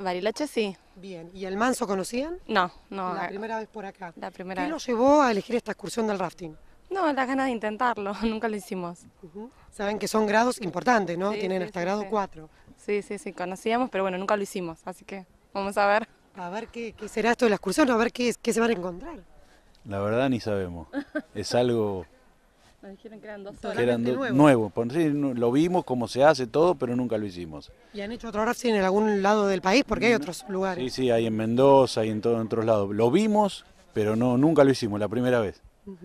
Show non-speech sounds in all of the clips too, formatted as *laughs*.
Bariloche sí. Bien, ¿y el Manso conocían? No, no. La eh, primera vez por acá. la primera ¿Qué lo vez. llevó a elegir esta excursión del rafting? No, las ganas de intentarlo, *laughs* nunca lo hicimos. Saben que son grados importantes, ¿no? Sí, Tienen sí, hasta sí, grado sí. 4. Sí, sí, sí, conocíamos, pero bueno, nunca lo hicimos, así que vamos a ver. A ver qué, qué será esto de la excursión, a ver qué, qué se van a encontrar. La verdad ni sabemos. Es algo Nos dijeron que eran dos Totalmente que eran do- nuevo. nuevo. Por sí, lo vimos cómo se hace todo, pero nunca lo hicimos. ¿Y han hecho otro rafting en algún lado del país? Porque hay otros lugares. Sí, sí, hay en Mendoza, hay en, todo, en otros lados. Lo vimos, pero no nunca lo hicimos, la primera vez.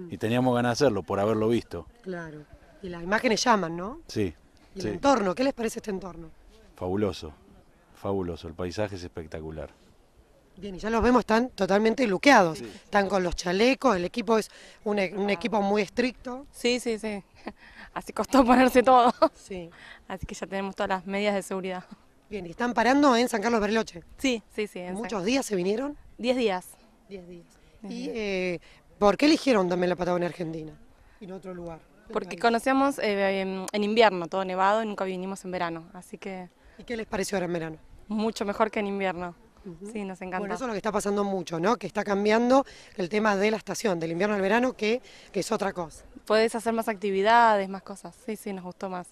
Y teníamos ganas de hacerlo por haberlo visto. Claro. Y las imágenes llaman, ¿no? Sí, Y el sí. entorno, ¿qué les parece este entorno? Fabuloso, fabuloso. El paisaje es espectacular. Bien, y ya los vemos, están totalmente luqueados. Están con los chalecos, el equipo es un, e- un equipo muy estricto. Sí, sí, sí. *laughs* Así costó ponerse todo. Sí. Así que ya tenemos todas las medidas de seguridad. Bien, y están parando en San Carlos Bariloche. Sí, sí, sí. en ¿Muchos días se vinieron? 10 días. Diez días. ¿Y eh, por qué eligieron también la Patagonia Argentina? Y no otro lugar. Porque país? conocíamos eh, en, en invierno, todo nevado, y nunca vinimos en verano. Así que ¿Y qué les pareció ahora en verano? mucho mejor que en invierno. Sí, nos encanta. Bueno, eso es lo que está pasando mucho, ¿no? Que está cambiando el tema de la estación, del invierno al verano, que, que es otra cosa. Puedes hacer más actividades, más cosas. Sí, sí, nos gustó más.